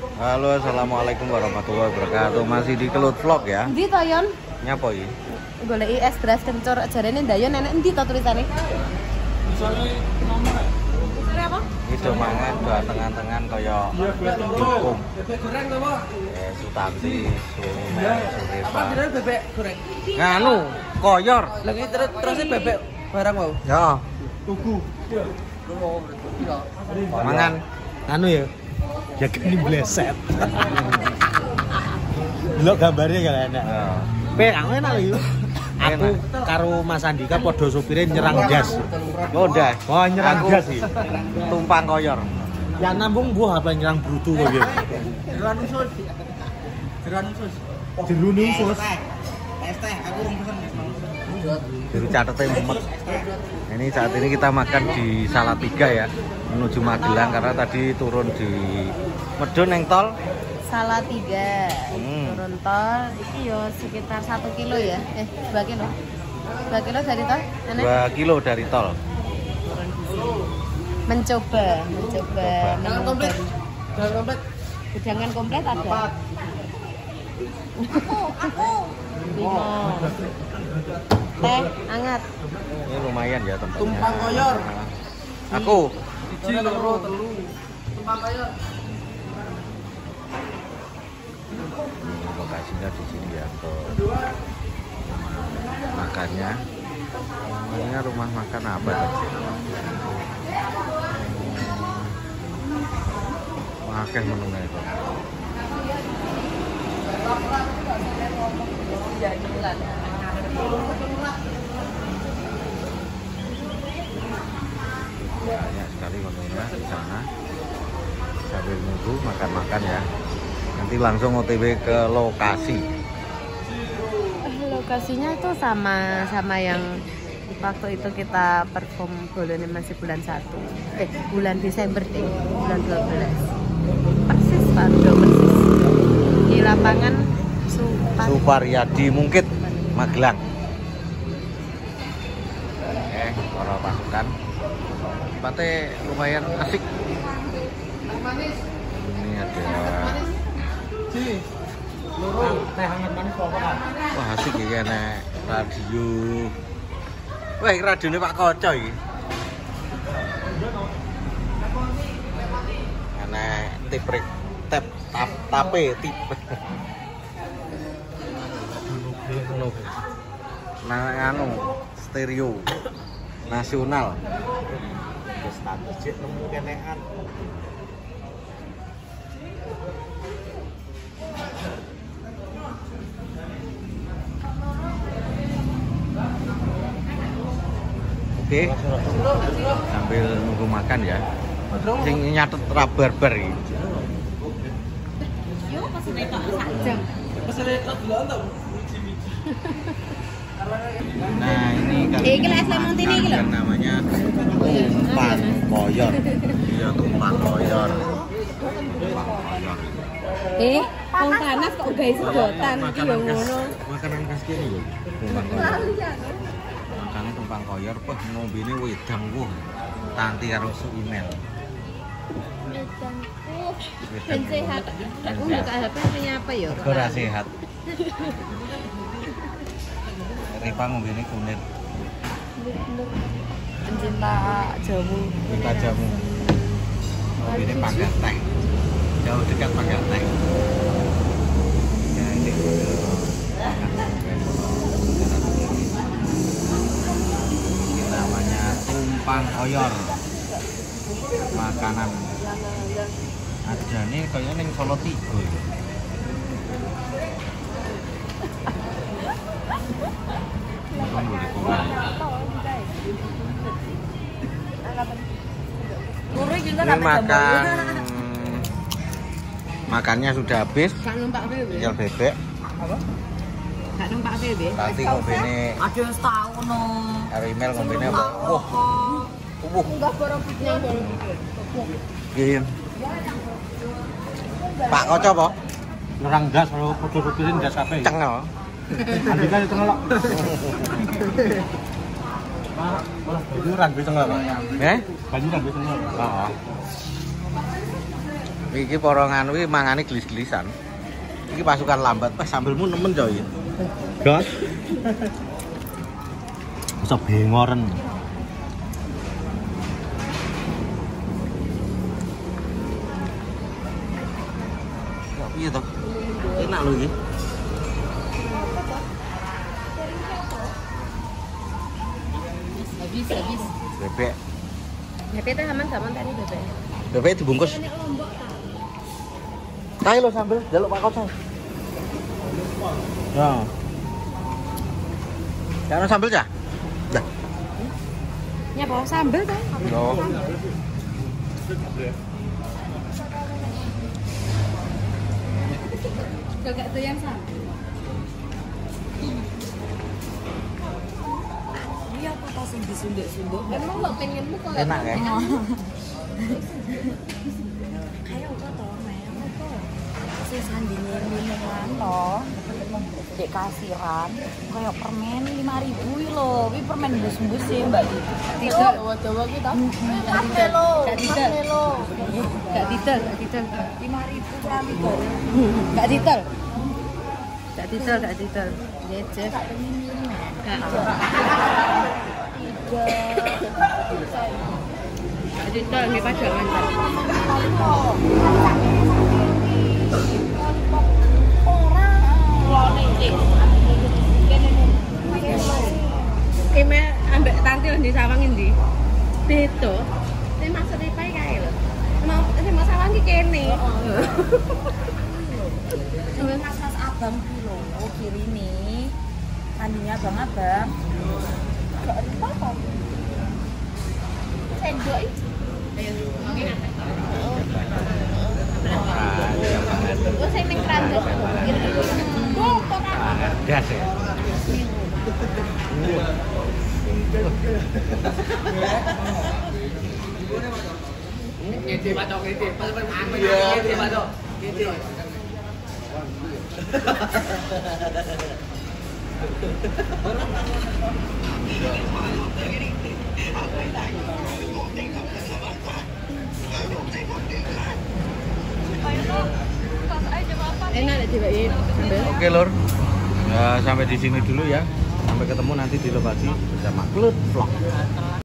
Halo, assalamualaikum warahmatullahi wabarakatuh. Masih di Kelut Vlog ya. Endi to, Yon? Nyapa iki? Goleki es beras kencur jarene ndayon enek endi to tulisane? Tulisane apa? Ijo mangan do tengan-tengan kaya hukum. Eh, Sutanti, Surimel, Surepa. bebek goreng. Nganu, koyor. Lagi terus terusnya bebek barang mau. Ya, Tugu. mangan. anu ya ya ini bleset lo gambarnya gak enak Ya. pe aku enak lho aku karo Mas Andika podo supirnya nyerang gas Oh, udah. oh nyerang gas sih Tumpang koyor. yang nambung buah apa nyerang brutu kok gitu Jeruan usus. Jeruan usus. jeruni usus teh, aku pesen. Jadi catetnya mumet. Ini saat ini kita makan di Salatiga ya, menuju Magelang karena tadi turun di Medun yang tol. Salah tiga. Hmm. Turun tol iki yo sekitar 1 kilo ya. Eh, 2 kilo. 2 kilo dari tol? Enek? 2 kilo dari tol. Mencoba, mencoba. Jangan komplit. Jangan komplit. Jangan komplit ada. Lima. Teh hangat. Ini lumayan ya tempatnya. Tumpang koyor. Aku Biji loro telu. Koyor. Ini lokasinya di sini ya makannya. Ini rumah makan apa tadi? Wah, akeh menunya itu. Banyak sekali menunya di sana. Sambil nunggu makan-makan ya. Nanti langsung OTW ke lokasi. Lokasinya tuh sama sama yang waktu itu kita perform bulan masih bulan 1 eh bulan Desember deh bulan 12 persis pak persis di lapangan Supan Suparyadi Mungkit Magelang eh para pasukan. Tempatnya lumayan asik. Ini ada Ji. teh hangat manis apa wah asik ya enek radio. Wah ini radionya Pak Koco ini enek tip rik tap tap tape tip. Nah anu stereo nasional. Status nemu kenean oke. Sambil nunggu makan ya. Sing nyatet rabarbar iki. Yuk pesen itu jam Pesen itu dulu tau. ini kali ini iki lah, es lemon tini iki lho. namanya tumpang koyor. Iya tumpang koyor. Tumpang koyor eh wong panas kok gawe sedotan iki yo ngono. makanan khas kene lho. Tumpang koyor. Makanya tumpang koyor wah ngombene wedang wuh tanti karo email dan sehat. Aku buka HP punya apa ya Ora sehat. Ripa ngombene kunir, pencinta jamu minta jamu. Ngombene pangkat teh. Jauh dekat pangkat teh. Ya, ini Ini namanya tumpang koyor. Makanan ada nih kayaknya neng Solo Tigo ya. Ini makan. makannya sudah habis. Tinggal bebek. Gak numpak PB nanti ngombene Ada yang tahu no. Arimel ngombene apa? Wah. uh enggak. Pak Koco apa? nyerang gas kalau supirin gas apa ya? Cengel. Andika itu ngelok Baju rambi tengah Pak. Eh? Baju rambi tengah. Oh. Iki porongan kuwi mangane gelis-gelisan. Iki pasukan lambat, pas sambilmu nemen coy. Gas. Bisa bengoren. Kok piye to? Enak lho iki. Habis, habis. Bebek. Bebek teh aman sama tadi bebek. Bebek dibungkus. Kae lo sambel, jaluk Pak Kocok. Ya. Jangan sambel ya? Dah. Ya bawa sambel kan? Yo. Gak tuh yang sambel. Yang disunduk-sunduk? Emang lo pengenmu kok Enak ya? Ayo kok Mel. Si sandine minuman toh. Dek kasiran, kayak permen 5000 iki lho. Kuwi permen bus-bus sih, Mbak. Tidak. Jawa-jawa kita. Gak tidak. Gak tidak. Gak tidak. Gak tidak. 5000 per liter. Gak tidak. Gak tidak. Gak tidak. Jejek. Ini pajangan. Kime ambek di sawang? Beto. Ini maksudnya apa kae lho. Mau sing mau sawang ki kene. Mas-mas abang lho, abang-abang. Gak ada apa-apa. Sendok iki. Oh, sing ning keranjang. Oh, Oke, Lur. Ya, sampai di sini dulu ya. Sampai ketemu nanti di lokasi bersama Klut Vlog.